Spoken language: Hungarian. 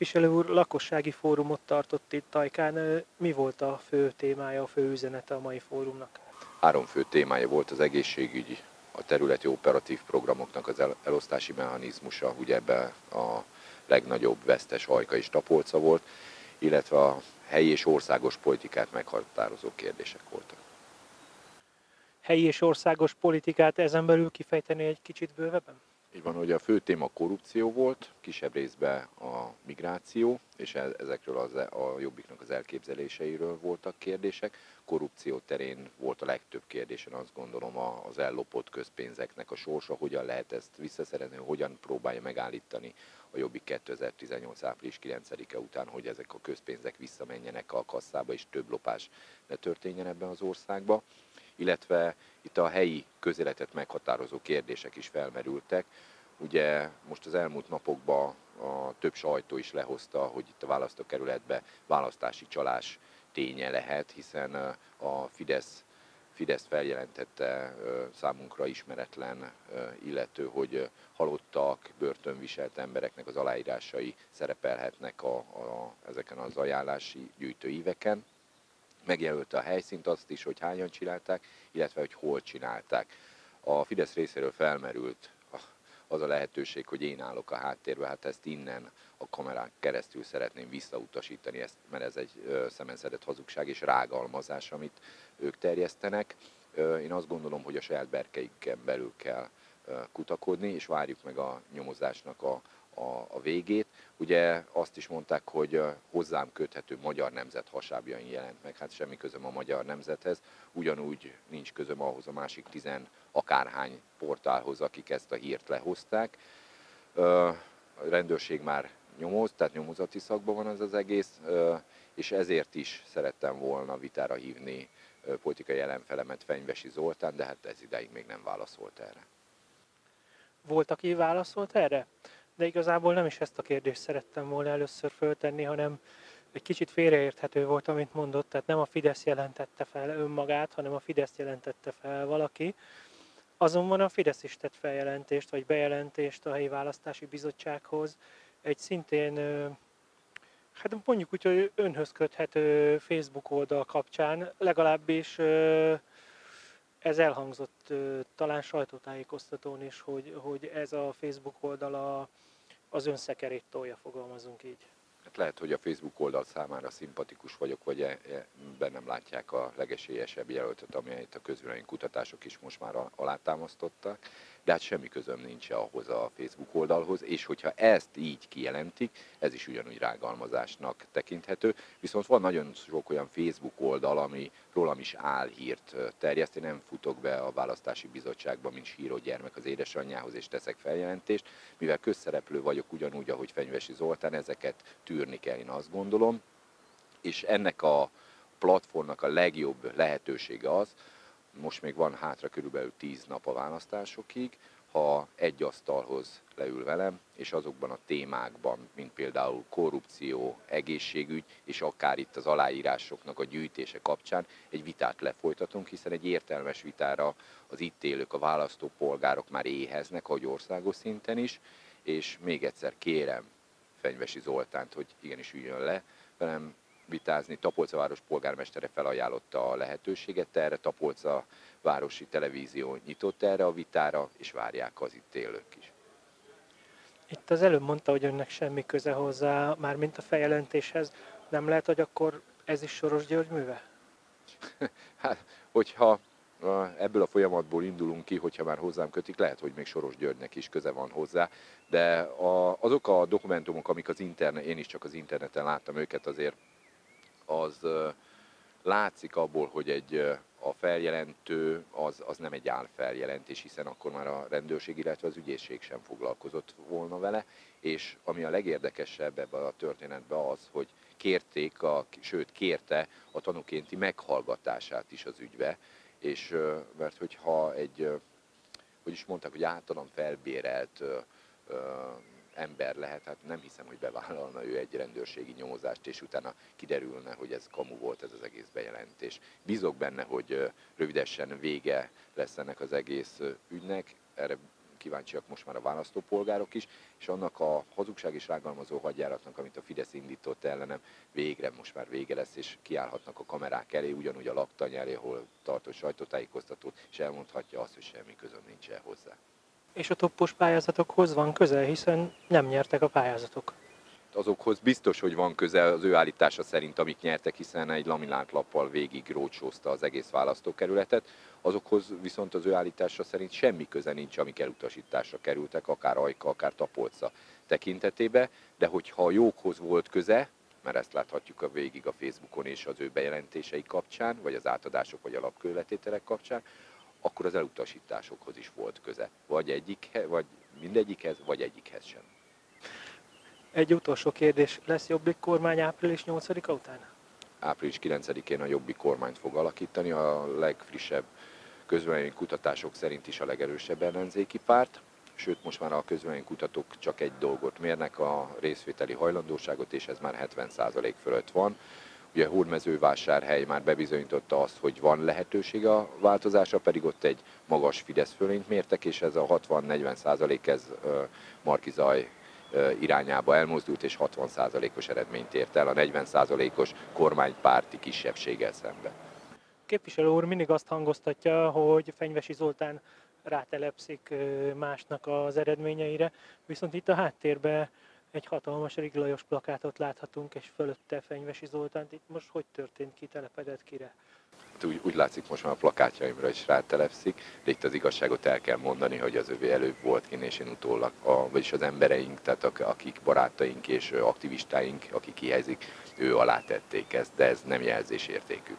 Képviselő úr lakossági fórumot tartott itt Tajkán. Mi volt a fő témája, a fő üzenete a mai fórumnak? Három fő témája volt az egészségügyi, a területi operatív programoknak az elosztási mechanizmusa, ugye ebbe a legnagyobb vesztes Ajka és Tapolca volt, illetve a helyi és országos politikát meghatározó kérdések voltak. Helyi és országos politikát ezen belül kifejteni egy kicsit bővebben? Így van, hogy a fő téma korrupció volt, kisebb részben a migráció, és e- ezekről az, e- a Jobbiknak az elképzeléseiről voltak kérdések. Korrupció terén volt a legtöbb kérdésen azt gondolom az ellopott közpénzeknek a sorsa, hogyan lehet ezt visszaszerezni, hogyan próbálja megállítani a Jobbik 2018. április 9-e után, hogy ezek a közpénzek visszamenjenek a kasszába, és több lopás ne történjen ebben az országban illetve itt a helyi közéletet meghatározó kérdések is felmerültek. Ugye most az elmúlt napokban a több sajtó is lehozta, hogy itt a választókerületbe választási csalás ténye lehet, hiszen a Fidesz, Fidesz feljelentette számunkra ismeretlen illető, hogy halottak, börtönviselt embereknek az aláírásai szerepelhetnek a, a, ezeken az ajánlási gyűjtőíveken megjelölte a helyszínt, azt is, hogy hányan csinálták, illetve hogy hol csinálták. A Fidesz részéről felmerült az a lehetőség, hogy én állok a háttérbe, hát ezt innen a kamerán keresztül szeretném visszautasítani, ezt, mert ez egy szemenszedett hazugság és rágalmazás, amit ők terjesztenek. Én azt gondolom, hogy a saját berkeiken belül kell kutakodni, és várjuk meg a nyomozásnak a, a, a végét. Ugye azt is mondták, hogy hozzám köthető magyar nemzet hasábjain jelent meg, hát semmi közöm a magyar nemzethez, ugyanúgy nincs közöm ahhoz a másik tizen akárhány portálhoz, akik ezt a hírt lehozták. A rendőrség már nyomoz, tehát nyomozati szakban van ez az egész, és ezért is szerettem volna vitára hívni politikai ellenfelemet Fenyvesi Zoltán, de hát ez ideig még nem válaszolt erre. Volt, aki válaszolt erre? de igazából nem is ezt a kérdést szerettem volna először föltenni, hanem egy kicsit félreérthető volt, amit mondott, tehát nem a Fidesz jelentette fel önmagát, hanem a Fidesz jelentette fel valaki. Azonban a Fidesz is tett feljelentést, vagy bejelentést a helyi választási bizottsághoz, egy szintén, hát mondjuk úgy, hogy önhöz köthető Facebook oldal kapcsán, legalábbis ez elhangzott talán sajtótájékoztatón is, hogy, hogy ez a Facebook oldal a, az önszekerét tolja, fogalmazunk így. Hát lehet, hogy a Facebook oldal számára szimpatikus vagyok, vagy e, e, bennem látják a legesélyesebb jelöltet, amelyet a közvélemény kutatások is most már alátámasztottak de hát semmi közöm nincs ahhoz a Facebook oldalhoz, és hogyha ezt így kijelentik, ez is ugyanúgy rágalmazásnak tekinthető. Viszont van nagyon sok olyan Facebook oldal, ami rólam is álhírt terjeszt. Én nem futok be a választási bizottságba, mint síró gyermek az édesanyjához, és teszek feljelentést. Mivel közszereplő vagyok ugyanúgy, ahogy Fenyvesi Zoltán, ezeket tűrni kell, én azt gondolom. És ennek a platformnak a legjobb lehetősége az, most még van hátra körülbelül 10 nap a választásokig, ha egy asztalhoz leül velem, és azokban a témákban, mint például korrupció, egészségügy, és akár itt az aláírásoknak a gyűjtése kapcsán egy vitát lefolytatunk, hiszen egy értelmes vitára az itt élők, a választópolgárok már éheznek, ahogy országos szinten is, és még egyszer kérem Fenyvesi Zoltánt, hogy igenis üljön le velem, vitázni. Tapolca város polgármestere felajánlotta a lehetőséget erre, Tapolca városi televízió nyitott erre a vitára, és várják az itt élők is. Itt az előbb mondta, hogy önnek semmi köze hozzá, már mint a feljelentéshez. Nem lehet, hogy akkor ez is Soros György műve? hát, hogyha ebből a folyamatból indulunk ki, hogyha már hozzám kötik, lehet, hogy még Soros Györgynek is köze van hozzá, de a, azok a dokumentumok, amik az internet, én is csak az interneten láttam őket, azért az látszik abból, hogy egy a feljelentő az, az nem egy álfeljelentés, hiszen akkor már a rendőrség, illetve az ügyészség sem foglalkozott volna vele, és ami a legérdekesebb ebben a történetben az, hogy kérték, a, sőt kérte a tanúkénti meghallgatását is az ügybe, és mert hogyha egy, hogy is mondták, hogy általam felbérelt ember lehet, hát nem hiszem, hogy bevállalna ő egy rendőrségi nyomozást, és utána kiderülne, hogy ez kamu volt ez az egész bejelentés. Bízok benne, hogy rövidesen vége lesz ennek az egész ügynek, erre kíváncsiak most már a választópolgárok is, és annak a hazugság és rágalmazó hadjáratnak, amit a Fidesz indított ellenem, végre most már vége lesz, és kiállhatnak a kamerák elé, ugyanúgy a laktany elé, ahol tartott sajtótájékoztatót, és elmondhatja azt, hogy semmi közöm nincs hozzá. És a toppos pályázatokhoz van közel, hiszen nem nyertek a pályázatok azokhoz biztos, hogy van köze az ő állítása szerint, amik nyertek, hiszen egy laminátlappal végig rócsózta az egész választókerületet. Azokhoz viszont az ő állítása szerint semmi köze nincs, amik elutasításra kerültek, akár Ajka, akár Tapolca tekintetébe, de hogyha a jókhoz volt köze, mert ezt láthatjuk a végig a Facebookon és az ő bejelentései kapcsán, vagy az átadások, vagy alapkőletételek kapcsán, akkor az elutasításokhoz is volt köze. Vagy egyik, vagy mindegyikhez, vagy egyikhez sem. Egy utolsó kérdés, lesz Jobbik kormány április 8-a után? Április 9-én a Jobbik kormányt fog alakítani, a legfrissebb közvélemény kutatások szerint is a legerősebb ellenzéki párt, sőt most már a közvélemény kutatók csak egy dolgot mérnek, a részvételi hajlandóságot, és ez már 70% fölött van. Ugye Hurmezővásárhely már bebizonyította azt, hogy van lehetőség a változásra, pedig ott egy magas Fidesz fölényt mértek, és ez a 60-40% ez Markizaj irányába elmozdult, és 60%-os eredményt ért el a 40%-os kormánypárti kisebbséggel szemben. Képviselő úr mindig azt hangoztatja, hogy Fenyvesi Zoltán rátelepszik másnak az eredményeire, viszont itt a háttérben egy hatalmas Riglajos plakátot láthatunk, és fölötte Fenyvesi Zoltánt. Itt most hogy történt, ki telepedett kire? úgy, úgy látszik most már a plakátjaimra is rátelepszik, de itt az igazságot el kell mondani, hogy az övé előbb volt kén, és én utólag, a, vagyis az embereink, tehát akik barátaink és aktivistáink, akik kihelyezik, ő alá tették ezt, de ez nem jelzésértékű.